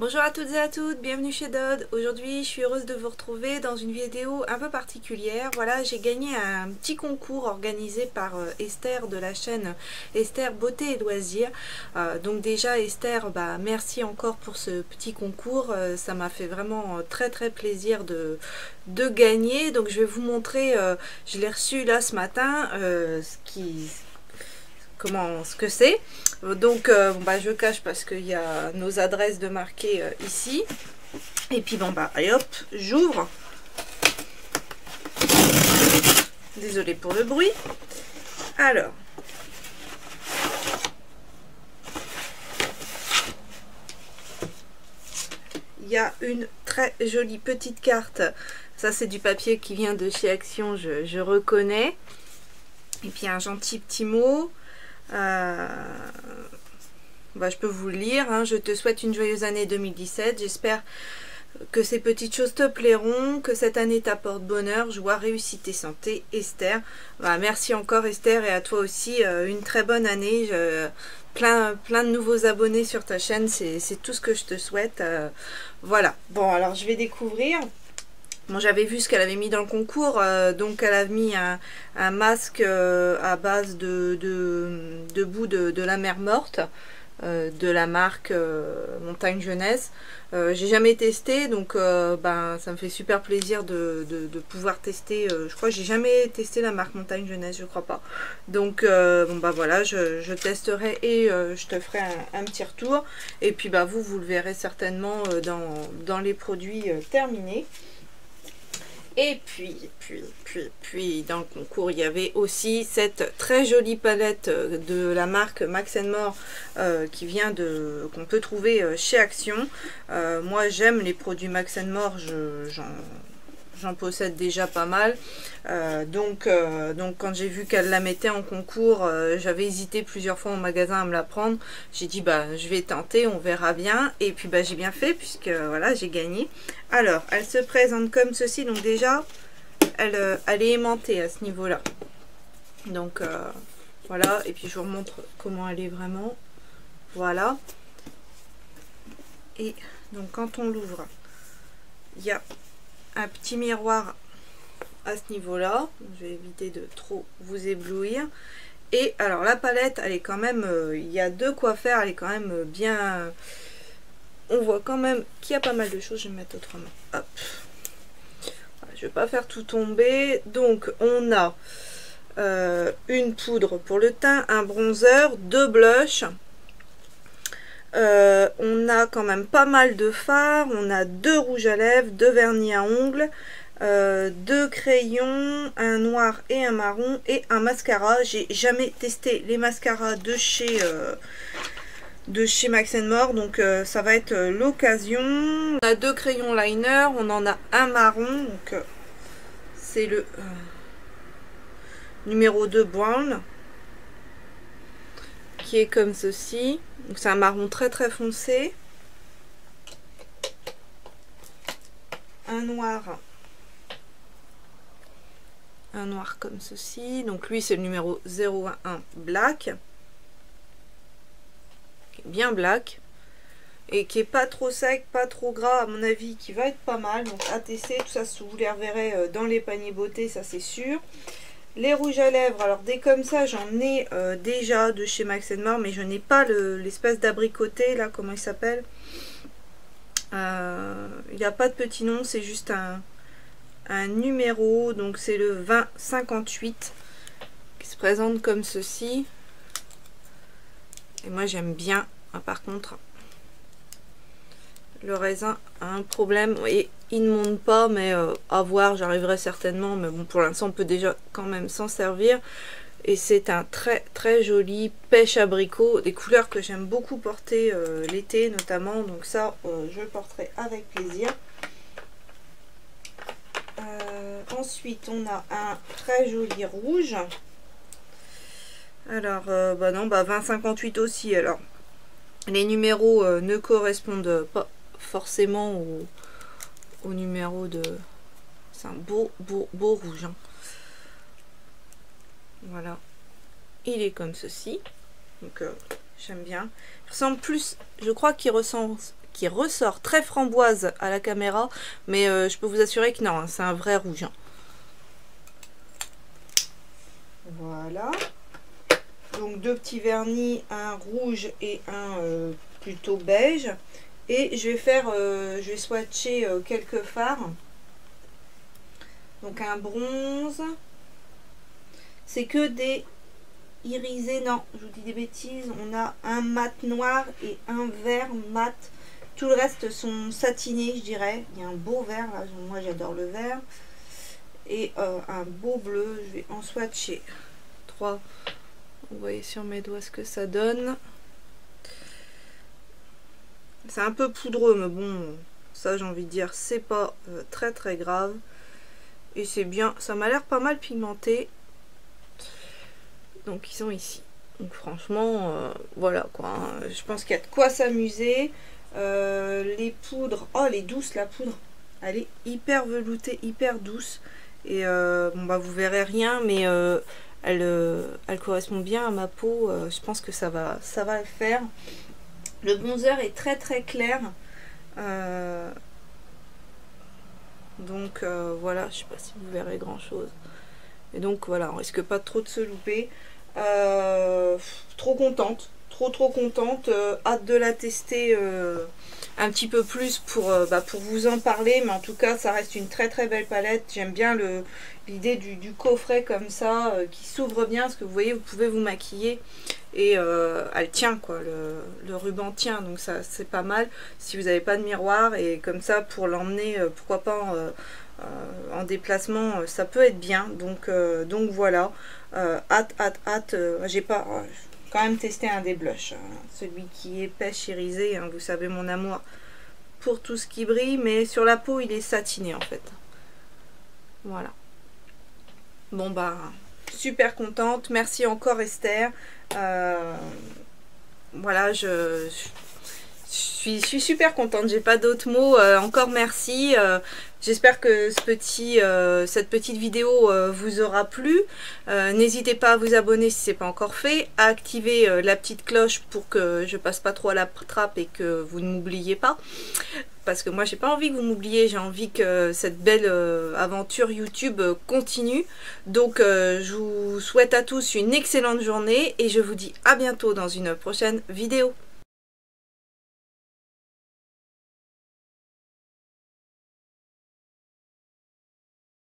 Bonjour à toutes et à toutes, bienvenue chez Dodd. Aujourd'hui, je suis heureuse de vous retrouver dans une vidéo un peu particulière. Voilà, j'ai gagné un petit concours organisé par euh, Esther de la chaîne Esther Beauté et Loisirs. Euh, donc déjà, Esther, bah, merci encore pour ce petit concours. Euh, ça m'a fait vraiment très très plaisir de, de gagner. Donc je vais vous montrer, je l'ai reçu là ce matin, ce qui comment ce que c'est. Donc euh, bon, bah, je cache parce qu'il y a nos adresses de marquer euh, ici. Et puis bon bah hop, j'ouvre. Désolée pour le bruit. Alors. Il y a une très jolie petite carte. Ça c'est du papier qui vient de chez Action, je, je reconnais. Et puis un gentil petit mot. Euh, bah, je peux vous le lire. Hein. Je te souhaite une joyeuse année 2017. J'espère que ces petites choses te plairont, que cette année t'apporte bonheur, joie, réussite et santé. Esther. Bah, merci encore Esther et à toi aussi. Euh, une très bonne année. plein, plein de nouveaux abonnés sur ta chaîne. C'est tout ce que je te souhaite. Euh, voilà. Bon, alors je vais découvrir j'avais vu ce qu'elle avait mis dans le concours, euh, donc elle a mis un, masque euh, à base de, de, de, la mer morte, euh, de la marque Montagne Jeunesse. J'ai jamais testé, donc ben, ça me fait super plaisir de, pouvoir tester. je crois que j'ai jamais testé la marque Montagne Jeunesse, je crois pas. Donc bon bah voilà, je, testerai et je te ferai un, petit retour. Et puis bah vous, vous le verrez certainement dans les produits terminés. Et puis, puis, puis, puis, dans le concours, il y avait aussi cette très jolie palette euh, de la marque Max More euh, qui vient de qu'on peut trouver euh, chez Action. moi, j'aime les produits Max More, j'en j'en possède déjà pas mal. Euh, donc, euh, donc quand j'ai vu qu'elle la mettait en concours, euh, j'avais hésité plusieurs fois au magasin à me la prendre. J'ai dit bah je vais tenter, on verra bien. Et puis bah j'ai bien fait puisque voilà j'ai gagné. Alors elle se présente comme ceci. Donc déjà elle, elle est aimantée à ce niveau-là. Donc voilà. Et puis je vous remontre comment elle est vraiment. Voilà. Et donc quand on l'ouvre, il y a petit miroir à ce niveau-là. Je vais éviter de trop vous éblouir. Et alors la palette, elle est quand même, euh, il y a de quoi faire, elle est quand même bien... On voit quand même qu'il y a pas mal de choses. Je vais mettre autrement. Hop. je vais pas faire tout tomber. Donc on a euh, une poudre pour le teint, un bronzer, deux blushs. Euh, on a quand même pas mal de fards, on a deux rouges à lèvres, deux vernis à ongles, euh, deux crayons, un noir et un marron et un mascara. J'ai jamais testé les mascaras de chez, euh, chez Max More, donc ça va être l'occasion. On a deux crayons liner, on en a un marron, donc c'est le numéro 2 Brown est comme ceci. Donc c'est un marron très très foncé. Un noir. Un noir comme ceci. Donc lui c'est le numéro 011 black. Bien black. Et qui est pas trop sec, pas trop gras à mon avis, qui va être pas mal. Donc tester, tout ça vous les reverrez euh, dans les paniers beauté, ça c'est sûr. Les rouges à lèvres, alors dès comme ça, j'en ai euh, déjà de chez Max More, mais je n'ai pas l'espèce d'abricoté, là, comment il s'appelle. Euh, Il n'y a pas de petit nom, c'est juste un, numéro, donc c'est le 2058 qui se présente comme ceci. Et moi j'aime bien, ah, par contre, le raisin a un problème il ne monte pas mais euh, à voir j'arriverai certainement mais bon pour l'instant on peut déjà quand même s'en servir. Et c'est un très très joli pêche abricot des couleurs que j'aime beaucoup porter euh, l'été notamment. Donc ça euh, je le porterai avec plaisir. Ensuite on a un très joli rouge. Alors bah non bah 2058 aussi. Alors les numéros ne correspondent pas forcément au, au numéro de... C'est un beau, beau, beau rouge. Hein. Voilà. Il est comme ceci. Donc, euh, j'aime bien. Il ressemble plus... Je crois qu'il ressemble, qui ressort très framboise à la caméra, mais euh, je peux vous assurer que non, hein, c'est un vrai rouge. Hein. Voilà. Donc deux petits vernis, un rouge et un euh, plutôt beige. Et je vais faire, je vais swatcher quelques fards. Donc un bronze. C'est que des irisés. Non, je vous dis des bêtises. On a un mat noir et un vert mat. Tout le reste sont satinés, je dirais. Il y a un beau vert, là. Moi, j'adore le vert. Et euh, un beau bleu. Je vais en swatcher 3. Vous voyez sur mes doigts ce que ça donne. C'est un peu poudreux, mais bon, ça j'ai envie de dire, c'est pas euh, très très grave. Et c'est bien, ça m'a l'air pas mal pigmenté. Donc ils sont ici. Donc franchement, euh, voilà quoi. Hein. Je pense qu'il y a de quoi s'amuser. Euh, les poudres, oh les douces la poudre. Elle est hyper veloutée, hyper douce. Et bon bah vous verrez rien, mais elle, elle correspond bien à ma peau. je pense que ça va, ça va le faire. Le bronzer est très très clair. Donc euh, voilà, je sais pas si vous verrez grand chose. Et donc voilà, on risque pas trop de se louper. Euh, trop contente, trop trop contente. Euh, hâte de la tester un petit peu plus pour, bah, pour vous en parler. Mais en tout cas, ça reste une très très belle palette. J'aime bien l'idée du, du, coffret comme ça, qui s'ouvre bien. Parce que vous voyez, vous pouvez vous maquiller et euh, elle tient quoi, le, ruban tient donc ça c'est pas mal. Si vous n'avez pas de miroir et comme ça pour l'emmener euh, pourquoi pas en, euh, déplacement ça peut être bien. Donc, donc voilà. Hâte hâte hâte j'ai pas quand même testé un des blushs hein. celui qui est pêche irisé hein, vous savez mon amour pour tout ce qui brille mais sur la peau il est satiné en fait. Voilà. Bon bah super contente merci encore Esther euh, voilà, je, suis, super contente. J'ai pas d'autres mots. Euh, encore merci. Euh, j'espère que ce petit, cette petite vidéo vous aura plu. N'hésitez pas à vous abonner si ce n'est pas encore fait, à activer la petite cloche pour que je passe pas trop à la trappe et que vous ne m'oubliez pas parce que moi j'ai pas envie que vous m'oubliez, j'ai envie que cette belle euh, aventure YouTube euh, continue. Donc euh, je vous souhaite à tous une excellente journée et je vous dis à bientôt dans une prochaine vidéo.